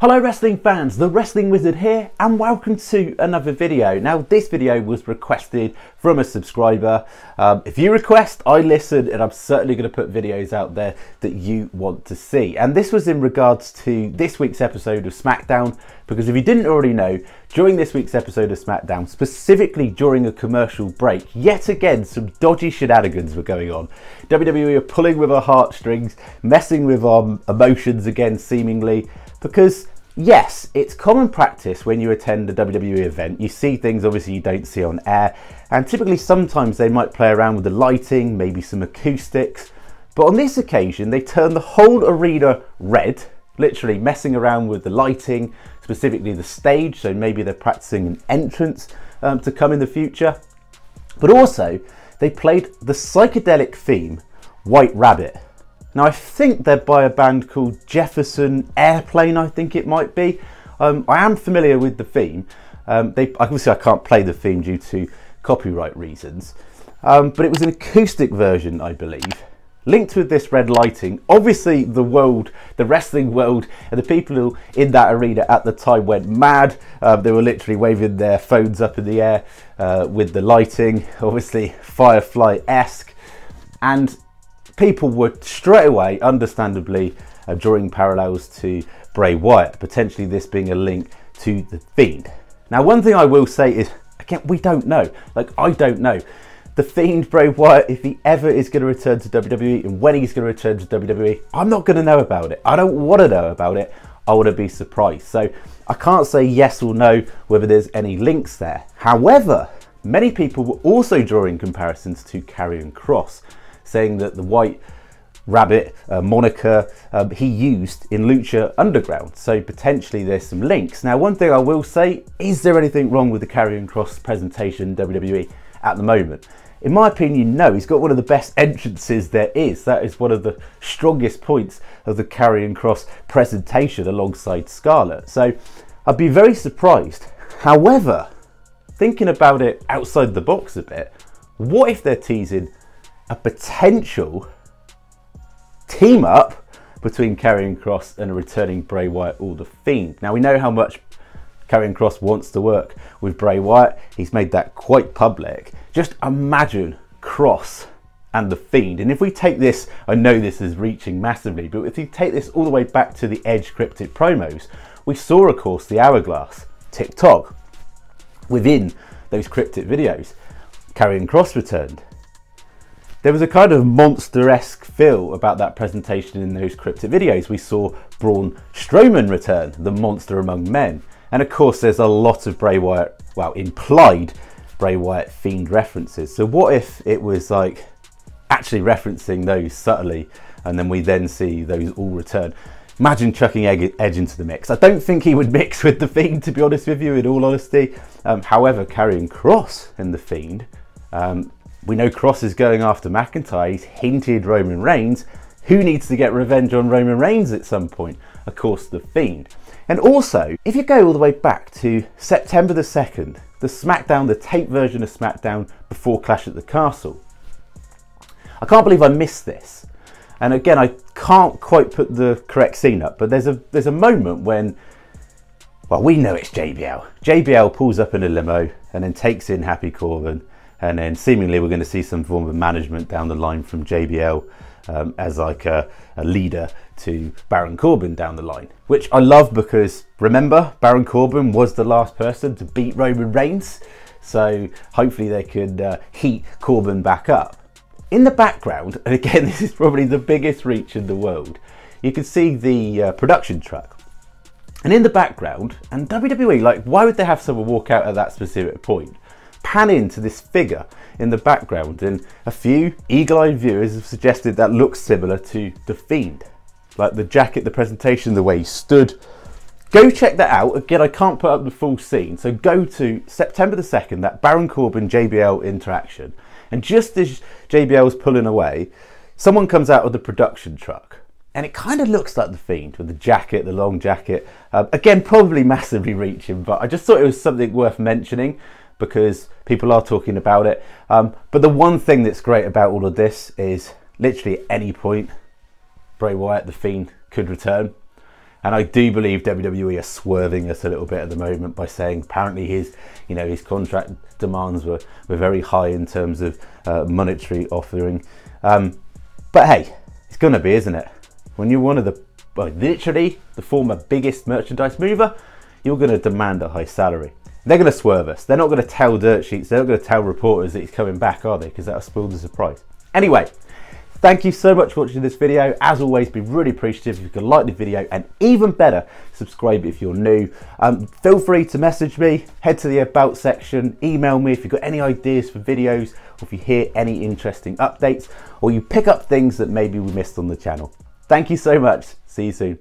Hello wrestling fans, the Wrestling Wizard here and welcome to another video. Now this video was requested from a subscriber. Um, if you request, I listen and I'm certainly going to put videos out there that you want to see. And this was in regards to this week's episode of SmackDown because if you didn't already know, during this week's episode of SmackDown, specifically during a commercial break, yet again some dodgy shenanigans were going on. WWE are pulling with our heartstrings, messing with our emotions again seemingly because yes, it's common practice when you attend a WWE event. You see things obviously you don't see on air, and typically sometimes they might play around with the lighting, maybe some acoustics. But on this occasion, they turned the whole arena red, literally messing around with the lighting, specifically the stage. So maybe they're practicing an entrance um, to come in the future. But also, they played the psychedelic theme, White Rabbit. Now I think they're by a band called Jefferson Airplane, I think it might be. Um, I am familiar with the theme. Um, they, obviously I can't play the theme due to copyright reasons, um, but it was an acoustic version, I believe. Linked with this red lighting, obviously the world, the wrestling world, and the people in that arena at the time went mad. Um, they were literally waving their phones up in the air uh, with the lighting, obviously Firefly-esque. And people were straight away, understandably, uh, drawing parallels to Bray Wyatt, potentially this being a link to the Fiend. Now, one thing I will say is, again, we don't know. Like, I don't know. The Fiend, Bray Wyatt, if he ever is going to return to WWE and when he's going to return to WWE, I'm not going to know about it. I don't want to know about it. I want to be surprised. So I can't say yes or no whether there's any links there. However, many people were also drawing comparisons to Karrion Kross saying that the white rabbit uh, moniker um, he used in Lucha Underground. So potentially there's some links. Now, one thing I will say, is there anything wrong with the Karrion Kross presentation WWE at the moment? In my opinion, no. He's got one of the best entrances there is. That is one of the strongest points of the Karrion Kross presentation alongside Scarlett. So I'd be very surprised. However, thinking about it outside the box a bit, what if they're teasing a potential team up between Karrion Kross and a returning Bray Wyatt or The Fiend. Now we know how much Karrion Kross wants to work with Bray Wyatt. He's made that quite public. Just imagine Kross and The Fiend. And if we take this, I know this is reaching massively, but if we take this all the way back to the Edge cryptic promos, we saw, of course, the Hourglass TikTok within those cryptic videos. Karrion Kross returned. There was a kind of monster-esque feel about that presentation in those cryptic videos. We saw Braun Strowman return, the monster among men. And of course, there's a lot of Bray Wyatt, well, implied Bray Wyatt Fiend references. So what if it was like actually referencing those subtly and then we then see those all return? Imagine chucking Edge into the mix. I don't think he would mix with The Fiend, to be honest with you, in all honesty. Um, however, Karrion Kross and The Fiend um, we know Kross is going after McIntyre. He's hinted Roman Reigns. Who needs to get revenge on Roman Reigns at some point? Of course, The Fiend. And also, if you go all the way back to September the 2nd, the SmackDown, the tape version of SmackDown before Clash at the Castle, I can't believe I missed this. And again, I can't quite put the correct scene up, but there's a there's a moment when, well, we know it's JBL. JBL pulls up in a limo and then takes in Happy Corbin and then seemingly we're going to see some form of management down the line from JBL um, as like a, a, leader to Baron Corbin down the line, which I love because remember Baron Corbin was the last person to beat Roman Reigns, so hopefully they could uh, heat Corbin back up. In the background, and again this is probably the biggest reach in the world, you can see the uh, production truck. And in the background, and WWE, like, why would they have someone walk out at that specific point? Pan into this figure in the background and a few eagle-eyed viewers have suggested that looks similar to The Fiend. Like the jacket, the presentation, the way he stood. Go check that out. Again, I can't put up the full scene. So go to September the 2nd, that Baron Corbin JBL interaction. And just as JBL JBL's pulling away, someone comes out of the production truck. And it kind of looks like the Fiend with the jacket, the long jacket. Uh, again, probably massively reaching, but I just thought it was something worth mentioning because people are talking about it. Um, but the one thing that's great about all of this is literally at any point, Bray Wyatt, the Fiend, could return. And I do believe WWE are swerving us a little bit at the moment by saying apparently his, you know, his contract demands were, were very high in terms of uh, monetary offering. Um, but hey, it's gonna be, isn't it? When you're one of the, well, literally the former biggest merchandise mover, you're gonna demand a high salary. They're gonna swerve us. They're not gonna tell dirt sheets. They're not gonna tell reporters that he's coming back, are they? Because that'll spoil the surprise. Anyway, Thank you so much for watching this video. As always, be really appreciative if you could like the video and even better, subscribe if you're new. Um, feel free to message me, head to the about section, email me if you've got any ideas for videos or if you hear any interesting updates or you pick up things that maybe we missed on the channel. Thank you so much. See you soon.